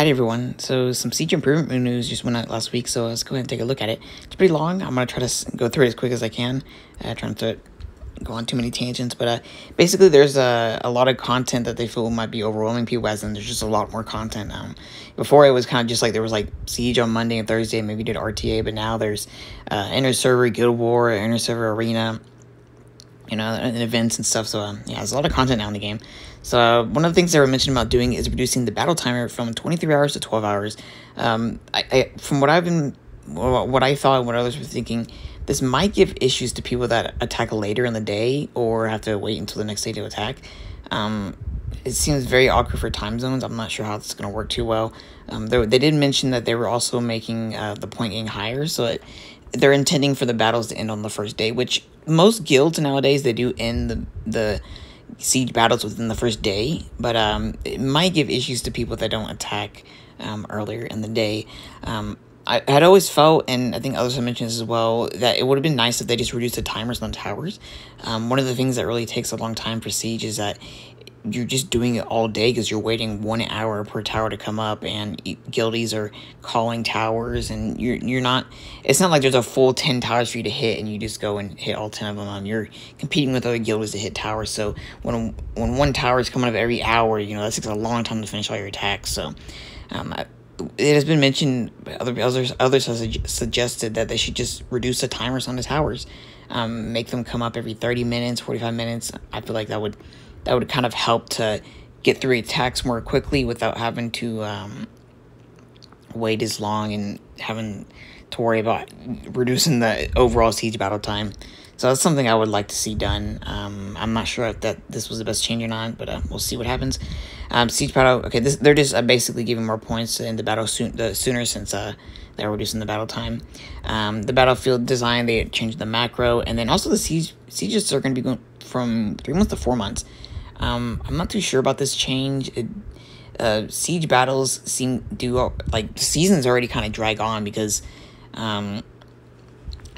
Hi everyone. So some siege improvement news just went out last week, so let's go ahead and take a look at it. It's pretty long. I'm gonna try to go through it as quick as I can. Uh, trying to go on too many tangents, but uh, basically there's a, a lot of content that they feel might be overwhelming people, as in there's just a lot more content now. Before it was kind of just like there was like siege on Monday and Thursday, maybe did RTA, but now there's uh, inner server guild war, inner server arena, you know, and events and stuff. So um, yeah, there's a lot of content now in the game. So uh, one of the things they were mentioning about doing is reducing the battle timer from 23 hours to 12 hours. Um, I, I, from what I've been, what I thought, what others were thinking, this might give issues to people that attack later in the day or have to wait until the next day to attack. Um, it seems very awkward for time zones. I'm not sure how it's going to work too well. Um, they, they did mention that they were also making uh, the point getting higher, so it, they're intending for the battles to end on the first day, which most guilds nowadays they do end the the siege battles within the first day, but um, it might give issues to people that don't attack um, earlier in the day. Um, I had always felt, and I think others have mentioned this as well, that it would have been nice if they just reduced the timers on towers. Um, one of the things that really takes a long time for siege is that you're just doing it all day because you're waiting one hour per tower to come up and guildies are calling towers and you're you're not it's not like there's a full 10 towers for you to hit and you just go and hit all 10 of them um, you're competing with other guildies to hit towers so when when one tower is coming up every hour you know that takes a long time to finish all your attacks so um, it has been mentioned other others others have suggested that they should just reduce the timers on the towers um, make them come up every 30 minutes 45 minutes i feel like that would that would kind of help to get through attacks more quickly without having to um, wait as long and having to worry about reducing the overall siege battle time. So that's something I would like to see done. Um, I'm not sure if that this was the best change or not, but uh, we'll see what happens. Um, siege battle. Okay, this, they're just uh, basically giving more points in the battle soon, the sooner since uh, they're reducing the battle time. Um, the battlefield design they changed the macro, and then also the siege sieges are going to be going from three months to four months. Um, I'm not too sure about this change. It, uh, siege battles seem do like seasons already kind of drag on because, um,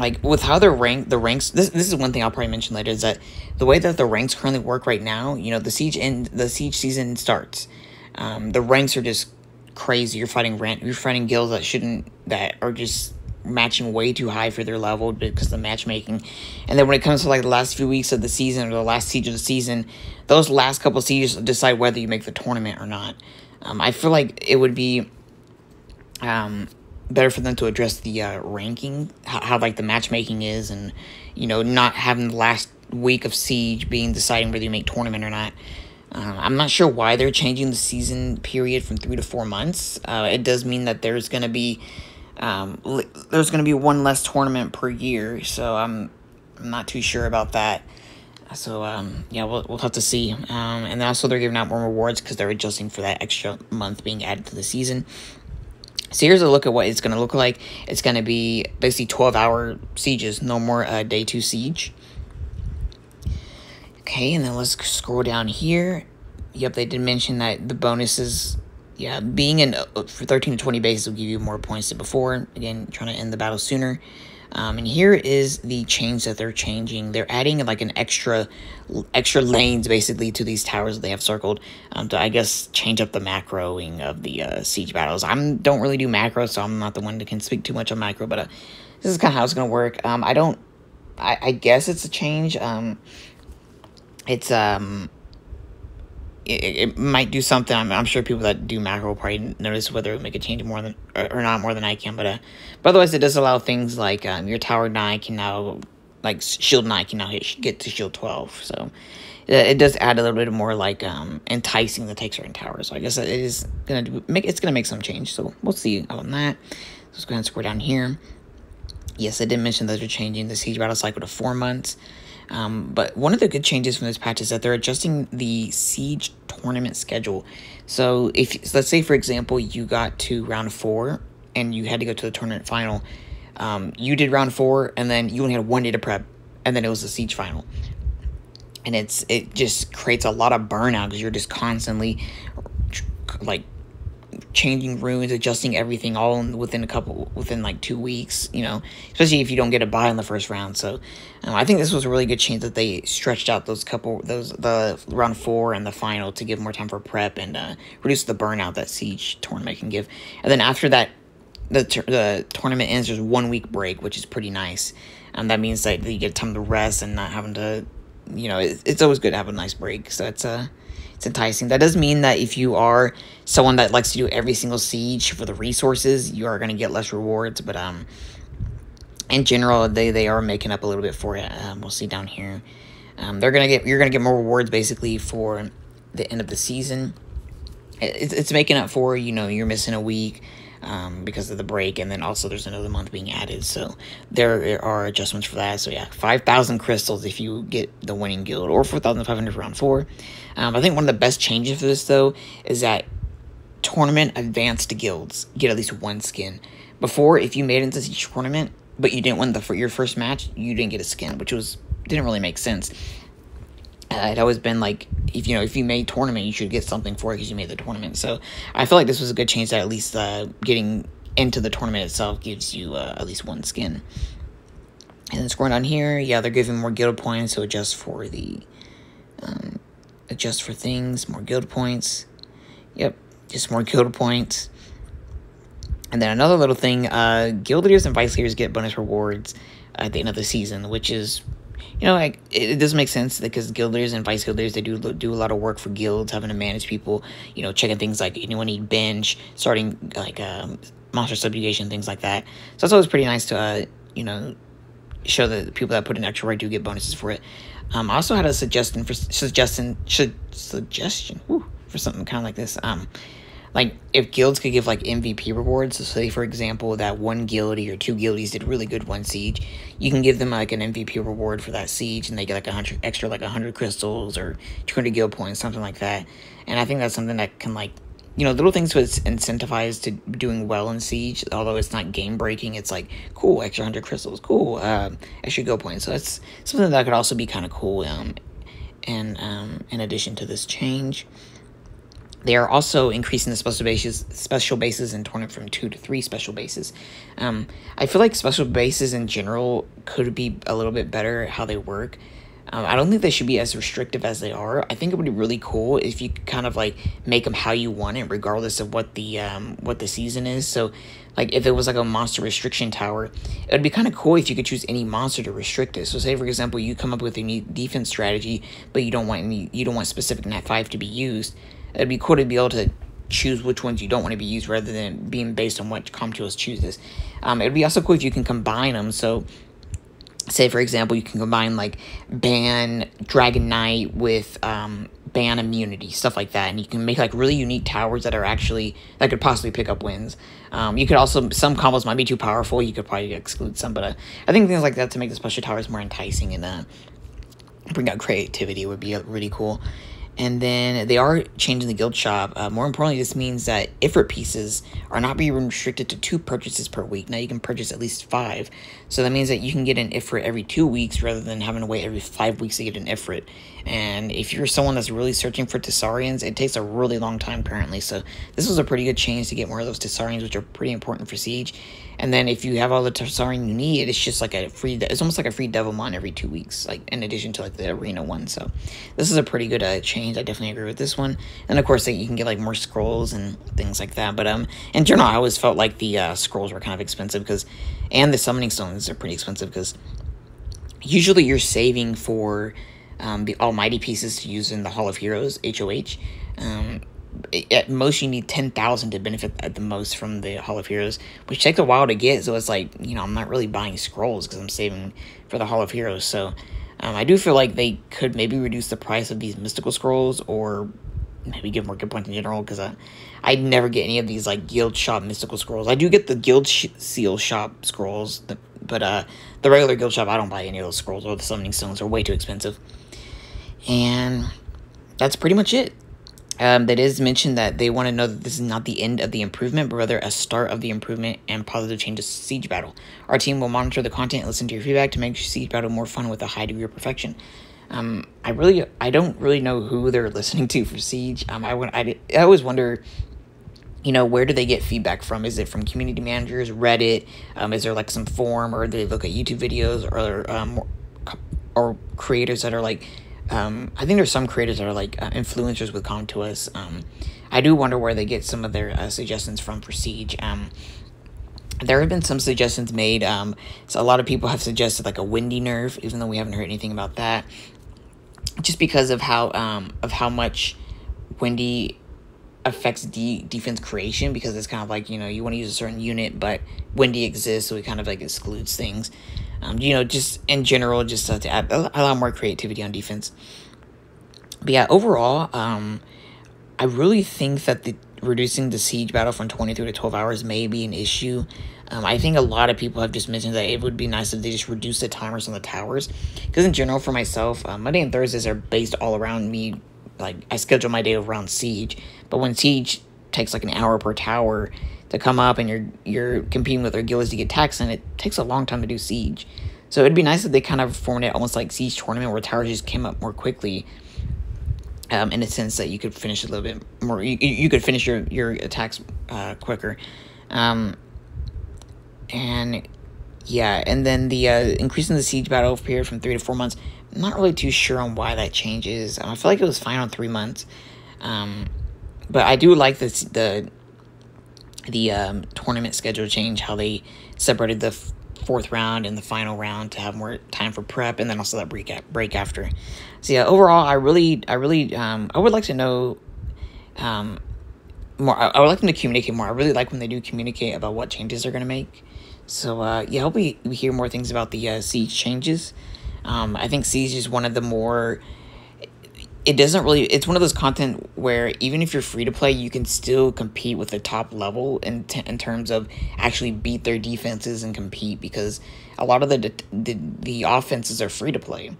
like with how the rank the ranks. This this is one thing I'll probably mention later is that the way that the ranks currently work right now. You know, the siege end the siege season starts. Um, the ranks are just crazy. You're fighting rent. You're fighting guilds that shouldn't that are just matching way too high for their level because the matchmaking. And then when it comes to like the last few weeks of the season or the last siege of the season, those last couple sieges decide whether you make the tournament or not. Um, I feel like it would be um, better for them to address the uh, ranking, how, how like the matchmaking is, and you know not having the last week of siege being deciding whether you make tournament or not. Um, I'm not sure why they're changing the season period from three to four months. Uh, it does mean that there's going to be um, there's to be one less tournament per year, so I'm, I'm not too sure about that. So um, yeah, we'll we'll have to see. Um, and also they're giving out more rewards because they're adjusting for that extra month being added to the season. So here's a look at what it's going to look like. It's going to be basically 12 hour sieges, no more uh, day two siege. Okay, and then let's scroll down here. Yep, they did mention that the bonuses yeah, being in uh, for 13 to 20 bases will give you more points than before. Again, trying to end the battle sooner. Um, and here is the change that they're changing. They're adding like an extra, extra lanes basically to these towers that they have circled um, to I guess change up the macroing of the uh, siege battles. I don't really do macro, so I'm not the one that can speak too much on macro. But uh, this is kind of how it's gonna work. Um, I don't. I, I guess it's a change. Um, it's um it, it might do something. I'm, I'm, sure people that do macro will probably notice whether it make a change more than or, not more than I can. But uh, but otherwise, it does allow things like um, your tower nine can now like shield nine can now hit, get to shield twelve. So it, does add a little bit more like um enticing the take certain towers. So I guess it is gonna do, make it's gonna make some change. So we'll see on that. Let's go ahead and scroll down here. Yes, I did mention that they're changing the siege battle cycle to four months. Um, but one of the good changes from this patch is that they're adjusting the siege tournament schedule. So if let's say for example you got to round four and you had to go to the tournament final, um, you did round four and then you only had one day to prep, and then it was the siege final. And it's it just creates a lot of burnout because you're just constantly like changing runes, adjusting everything all within a couple within like two weeks. You know, especially if you don't get a buy in the first round. So, um, I think this was a really good change that they stretched out those couple those the round four and the final to give more time for prep and uh, reduce the burnout that siege tournament can give. And then after that, the the tournament ends. There's one week break, which is pretty nice. And that means that you get time to rest and not having to, you know, it, it's always good to have a nice break. So it's a uh, it's enticing. That does mean that if you are someone that likes to do every single siege for the resources, you are going to get less rewards. But um, in general, they they are making up a little bit for it. Um, we'll see down here. Um, they're gonna get you're gonna get more rewards basically for the end of the season. It, it's making up for you know you're missing a week um, because of the break, and then also there's another month being added. So there are adjustments for that. So yeah, 5,000 crystals if you get the winning guild, or 4,500 for round four. Um, I think one of the best changes for this though is that tournament advanced guilds get at least one skin. Before, if you made it into each tournament, but you didn't win the your first match, you didn't get a skin, which was didn't really make sense. Uh, it always been like if you know if you made tournament, you should get something for it because you made the tournament. So I feel like this was a good chance that at least uh, getting into the tournament itself gives you uh, at least one skin. And then scrolling down here, yeah, they're giving more guild points, so adjust for the um, adjust for things, more guild points. Yep, just more guild points. And then another little thing, uh, guild leaders and vice leaders get bonus rewards at the end of the season, which is you know, like it, it does make sense because guilders and vice guilders they do do a lot of work for guilds, having to manage people. You know, checking things like anyone need bench, starting like um, monster subjugation, things like that. So it's always pretty nice to uh, you know show that the people that put in extra work do get bonuses for it. Um, I also had a suggestion for suggestion should suggestion whew, for something kind of like this. Um, like if guilds could give like MVP rewards, so say for example that one guildie or two guildies did really good one siege, you can give them like an MVP reward for that siege, and they get like a hundred extra like a hundred crystals or two hundred guild points, something like that. And I think that's something that can like you know little things to incentivize to doing well in siege. Although it's not game breaking, it's like cool extra hundred crystals, cool uh, extra guild points. So that's something that could also be kind of cool. Um, and um, in addition to this change. They are also increasing the special bases, special bases in tournament from two to three special bases. Um, I feel like special bases in general could be a little bit better how they work. Um, I don't think they should be as restrictive as they are. I think it would be really cool if you could kind of like make them how you want it, regardless of what the um, what the season is. So, like if it was like a monster restriction tower, it would be kind of cool if you could choose any monster to restrict it. So, say for example, you come up with a new defense strategy, but you don't want any, you don't want specific Nat five to be used it'd be cool to be able to choose which ones you don't want to be used rather than being based on what Com2uS chooses. Um, it'd be also cool if you can combine them. So, say for example, you can combine like ban Dragon Knight with um, ban immunity, stuff like that, and you can make like really unique towers that are actually that could possibly pick up wins. Um, you could also some combos might be too powerful. You could probably exclude some, but uh, I think things like that to make the special towers more enticing and uh, bring out creativity would be really cool. And then they are changing the guild shop. Uh, more importantly, this means that Ifrit pieces are not being restricted to two purchases per week. Now you can purchase at least five. So that means that you can get an Ifrit every two weeks rather than having to wait every five weeks to get an Ifrit. And if you're someone that's really searching for Tesarions, it takes a really long time currently. So this was a pretty good change to get more of those Tesarions, which are pretty important for Siege. And then if you have all the Tesarion you need, it's just like a free, it's almost like a free Devilmon every two weeks, like in addition to like the Arena one. So this is a pretty good uh, change. I definitely agree with this one. And of course, you can get like more scrolls and things like that. But um, in general, I always felt like the uh, scrolls were kind of expensive because, and the summoning stones are pretty expensive because usually you're saving for um, the almighty pieces to use in the Hall of Heroes, HOH. Um, at most you need 10,000 to benefit at the most from the Hall of Heroes, which takes a while to get. So it's like, you know, I'm not really buying scrolls because I'm saving for the Hall of Heroes. So um, I do feel like they could maybe reduce the price of these mystical scrolls or maybe give more good points in general because I, I never get any of these like guild shop mystical scrolls. I do get the guild sh seal shop scrolls, but uh, the regular guild shop, I don't buy any of those scrolls or the summoning stones are way too expensive. And that's pretty much it. Um, that is mentioned that they want to know that this is not the end of the improvement, but rather a start of the improvement and positive changes to Siege Battle. Our team will monitor the content and listen to your feedback to make Siege Battle more fun with a high degree of perfection. Um, I really, I don't really know who they're listening to for Siege. Um, I, I, I always wonder you know, where do they get feedback from? Is it from community managers, Reddit? Um, is there like some form or they look at YouTube videos, or um, or creators that are like, um, I think there's some creators that are like uh, influencers would come to us. Um, I do wonder where they get some of their uh, suggestions from for Siege. Um, there have been some suggestions made. Um, so a lot of people have suggested like a Wendy nerf, even though we haven't heard anything about that. Just because of how um of how much Wendy affects de- defense creation because it's kind of like you know you want to use a certain unit but Wendy exists so it kind of like excludes things. Um, you know just in general just to add a lot more creativity on defense. But yeah overall um, I really think that the reducing the siege battle from 23 to 12 hours may be an issue um, I think a lot of people have just mentioned that it would be nice if they just reduce the timers on the towers because in general for myself uh, Monday and Thursdays are based all around me like I schedule my day around Siege, but when Siege takes like an hour per tower to come up and you're you're competing with Argillis to get tax and it takes a long time to do Siege. So it'd be nice if they kind of formed it almost like Siege tournament where towers just came up more quickly. Um, in a sense that you could finish a little bit more, you, you could finish your your attacks uh, quicker, um, and yeah, and then the uh, increasing the siege battle period from three to four months. I'm not really too sure on why that changes. I feel like it was fine on three months, um, but I do like this the the um, tournament schedule change. How they separated the fourth round and the final round to have more time for prep, and then also that break break after. So yeah, overall, I really, I really, um, I would like to know. Um, more, I, I would like them to communicate more. I really like when they do communicate about what changes they're to make. So uh, yeah, I hope we, we hear more things about the uh, siege changes. Um, I think siege is one of the more. It doesn't really. It's one of those content where even if you're free to play, you can still compete with the top level in in terms of actually beat their defenses and compete because a lot of the the, the offenses are free to play.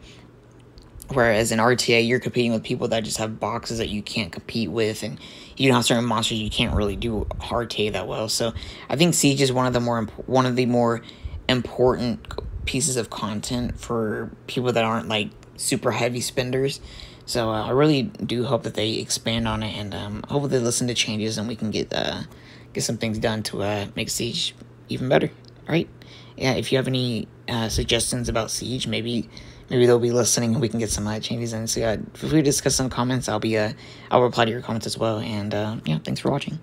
Whereas in RTA, you're competing with people that just have boxes that you can't compete with, and you don't have certain monsters you can't really do RTA that well. So I think Siege is one of the more one of the more important pieces of content for people that aren't like super heavy spenders. So uh, I really do hope that they expand on it, and um, hopefully they listen to changes, and we can get uh, get some things done to uh, make Siege even better. All right, yeah. If you have any uh, suggestions about Siege, maybe maybe they'll be listening and we can get some uh, changes in. So yeah, if we discuss some comments, I'll be uh, I'll reply to your comments as well. And uh, yeah, thanks for watching.